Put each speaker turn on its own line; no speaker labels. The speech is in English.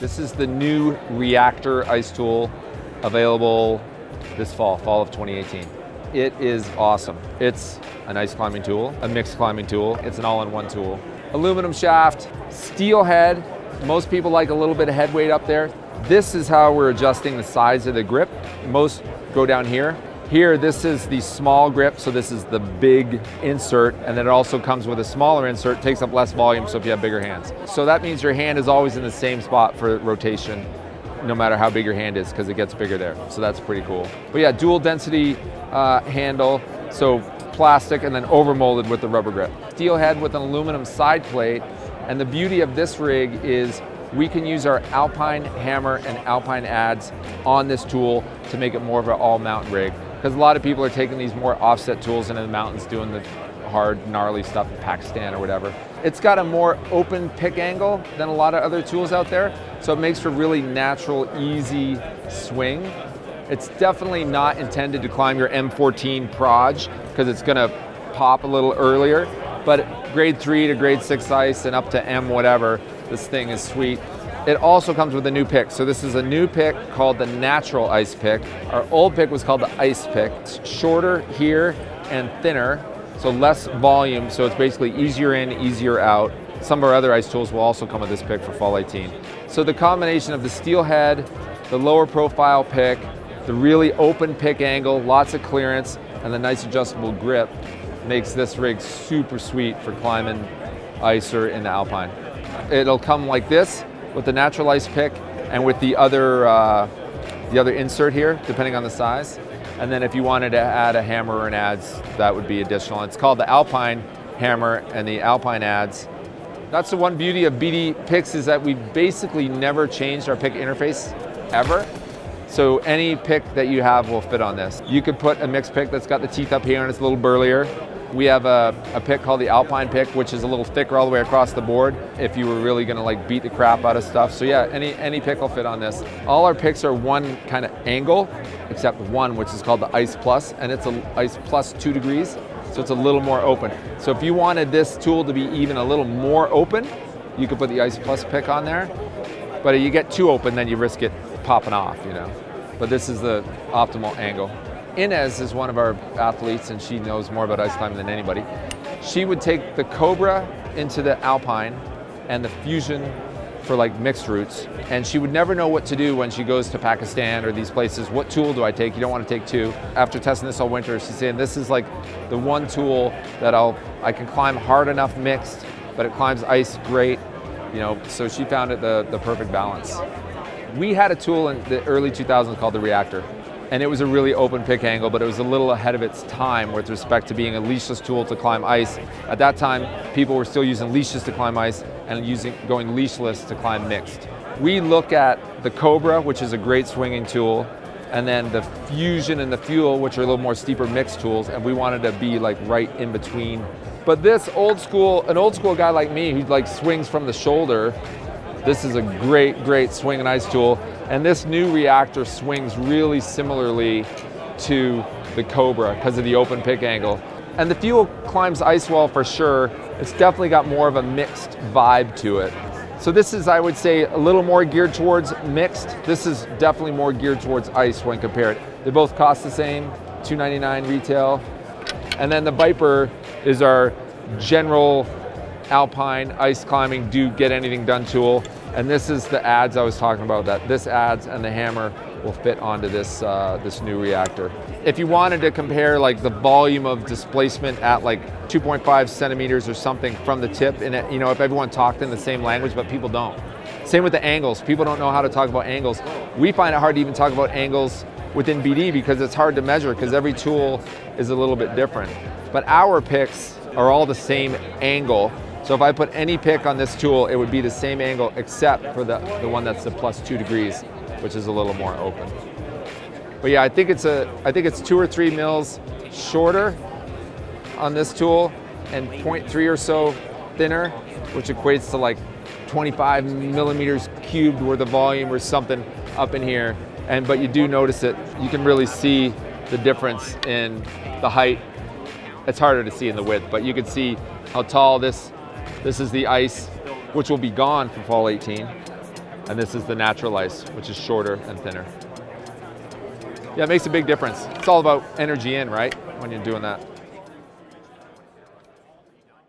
This is the new Reactor ice tool available this fall, fall of 2018. It is awesome. It's an ice climbing tool, a mixed climbing tool. It's an all-in-one tool. Aluminum shaft, steel head. Most people like a little bit of head weight up there. This is how we're adjusting the size of the grip. Most go down here. Here, this is the small grip, so this is the big insert, and then it also comes with a smaller insert, takes up less volume, so if you have bigger hands. So that means your hand is always in the same spot for rotation, no matter how big your hand is, because it gets bigger there. So that's pretty cool. But yeah, dual density uh, handle, so plastic and then overmolded with the rubber grip. Steel head with an aluminum side plate, and the beauty of this rig is we can use our Alpine hammer and Alpine adze on this tool to make it more of an all mountain rig because a lot of people are taking these more offset tools into the mountains doing the hard, gnarly stuff in Pakistan or whatever. It's got a more open pick angle than a lot of other tools out there, so it makes for really natural, easy swing. It's definitely not intended to climb your M14 Proj because it's gonna pop a little earlier, but grade three to grade six ice and up to M whatever, this thing is sweet. It also comes with a new pick. So this is a new pick called the Natural Ice Pick. Our old pick was called the Ice Pick. It's shorter here and thinner, so less volume, so it's basically easier in, easier out. Some of our other ice tools will also come with this pick for fall 18. So the combination of the steel head, the lower profile pick, the really open pick angle, lots of clearance, and the nice adjustable grip makes this rig super sweet for climbing ice or in the alpine. It'll come like this, with the natural ice pick and with the other, uh, the other insert here, depending on the size. And then if you wanted to add a hammer or an adze, that would be additional. It's called the Alpine hammer and the Alpine adze. That's the one beauty of BD picks is that we basically never changed our pick interface ever. So any pick that you have will fit on this. You could put a mixed pick that's got the teeth up here and it's a little burlier. We have a, a, pick called the Alpine pick, which is a little thicker all the way across the board if you were really gonna like beat the crap out of stuff. So yeah, any, any pick will fit on this. All our picks are one kind of angle, except one, which is called the Ice Plus, and it's a Ice Plus two degrees, so it's a little more open. So if you wanted this tool to be even a little more open, you could put the Ice Plus pick on there. But if you get too open, then you risk it popping off, you know. But this is the optimal angle. Ines is one of our athletes and she knows more about ice climbing than anybody. She would take the Cobra into the Alpine and the Fusion for like mixed routes and she would never know what to do when she goes to Pakistan or these places. What tool do I take? You don't want to take two. After testing this all winter, she's saying this is like the one tool that I'll I can climb hard enough mixed, but it climbs ice great. You know, so she found it the, the perfect balance. We had a tool in the early 2000s called the Reactor and it was a really open pick angle, but it was a little ahead of its time with respect to being a leashless tool to climb ice. At that time, people were still using leashes to climb ice and using going leashless to climb mixed. We look at the Cobra, which is a great swinging tool, and then the Fusion and the Fuel, which are a little more steeper mixed tools, and we wanted to be like right in between. But this old school, an old school guy like me who like swings from the shoulder, this is a great, great swing and ice tool. And this new reactor swings really similarly to the Cobra because of the open pick angle. And the fuel climbs ice wall for sure. It's definitely got more of a mixed vibe to it. So this is, I would say, a little more geared towards mixed. This is definitely more geared towards ice when compared. They both cost the same, 299 retail. And then the Viper is our general alpine ice climbing do get anything done tool. And this is the adze I was talking about, that this adze and the hammer will fit onto this, uh, this new reactor. If you wanted to compare like the volume of displacement at like 2.5 centimeters or something from the tip, and it, you know, if everyone talked in the same language, but people don't. Same with the angles. People don't know how to talk about angles. We find it hard to even talk about angles within BD because it's hard to measure because every tool is a little bit different. But our picks are all the same angle so if I put any pick on this tool, it would be the same angle except for the, the one that's the plus two degrees, which is a little more open. But yeah, I think it's a I think it's two or three mils shorter on this tool and 0.3 or so thinner, which equates to like 25 millimeters cubed worth of volume or something up in here. And but you do notice it. You can really see the difference in the height. It's harder to see in the width, but you can see how tall this this is the ice, which will be gone for fall 18. And this is the natural ice, which is shorter and thinner. Yeah, it makes a big difference. It's all about energy in, right? When you're doing that.